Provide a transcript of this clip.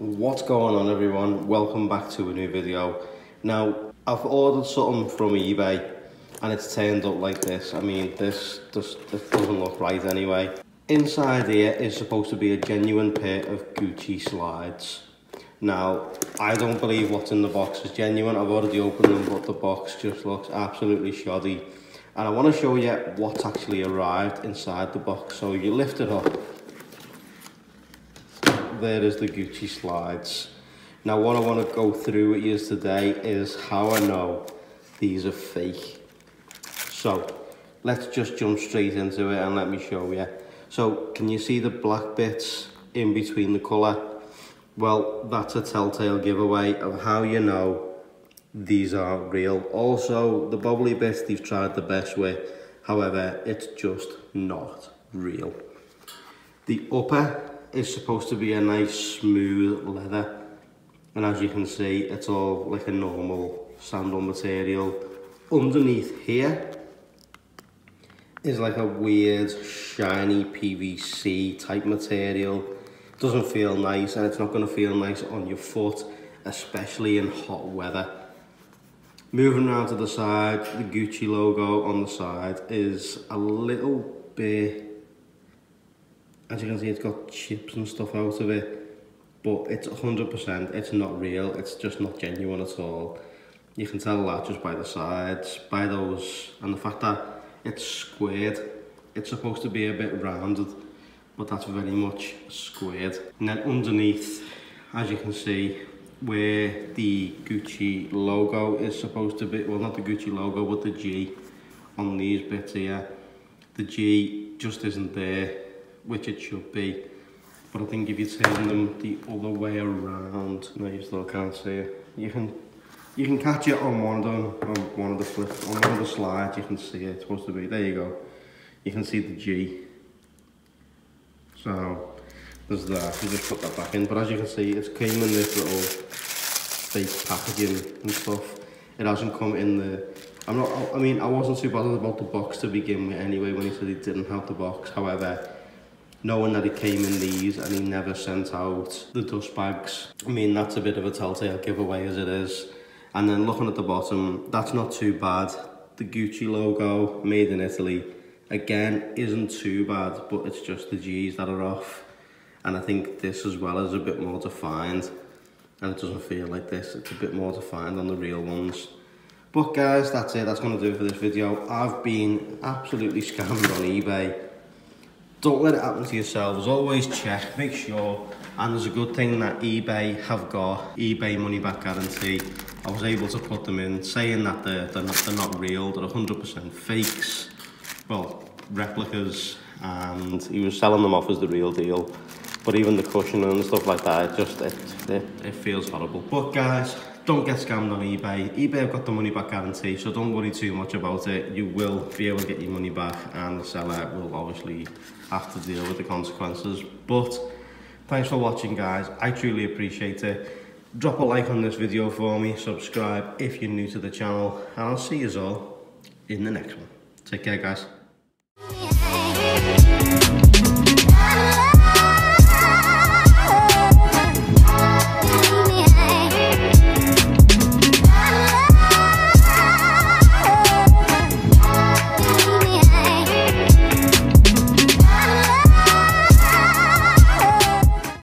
What's going on everyone? Welcome back to a new video. Now, I've ordered something from eBay and it's turned up like this. I mean, this, this, this doesn't look right anyway. Inside here is supposed to be a genuine pair of Gucci slides. Now, I don't believe what's in the box is genuine. I've already opened them, but the box just looks absolutely shoddy. And I want to show you what's actually arrived inside the box. So you lift it up there is the Gucci slides. Now what I want to go through with you today is how I know these are fake. So let's just jump straight into it and let me show you. So can you see the black bits in between the colour? Well, that's a telltale giveaway of how you know these are real. Also, the bubbly bits they've tried the best way. however, it's just not real. The upper is supposed to be a nice smooth leather. And as you can see it's all like a normal sandal material. Underneath here is like a weird shiny PVC type material. Doesn't feel nice and it's not going to feel nice on your foot especially in hot weather. Moving around to the side the Gucci logo on the side is a little bit as you can see it's got chips and stuff out of it but it's 100% it's not real it's just not genuine at all. You can tell that just by the sides by those and the fact that it's squared it's supposed to be a bit rounded but that's very much squared. And then underneath as you can see where the Gucci logo is supposed to be well not the Gucci logo but the G on these bits here the G just isn't there which it should be. But I think if you turn them the other way around, no you still can't see it, you can you can catch it on one of them, on one of the on one of the slides you can see it, it's supposed to be, there you go. You can see the G. So, there's that, you just put that back in, but as you can see, it's came in this little fake packaging and stuff. It hasn't come in the I'm not I mean I wasn't too bothered about the box to begin with anyway when he said he didn't have the box however knowing that he came in these and he never sent out the dust bags. I mean, that's a bit of a telltale giveaway as it is. And then looking at the bottom, that's not too bad. The Gucci logo, made in Italy, again, isn't too bad, but it's just the G's that are off. And I think this as well is a bit more defined. And it doesn't feel like this, it's a bit more defined on the real ones. But guys, that's it, that's going to do it for this video. I've been absolutely scammed on eBay don't let it happen to yourselves. Always check, make sure. And there's a good thing that eBay have got eBay money back guarantee. I was able to put them in, saying that they're, they're, not, they're not real, they're 100% fakes. Well, replicas, and he was selling them off as the real deal. But even the cushion and stuff like that, it just, it, it, it feels horrible. But guys, don't get scammed on eBay. eBay have got the money back guarantee, so don't worry too much about it. You will be able to get your money back and the seller will obviously have to deal with the consequences. But thanks for watching guys, I truly appreciate it. Drop a like on this video for me, subscribe if you're new to the channel, and I'll see you all in the next one. Take care guys.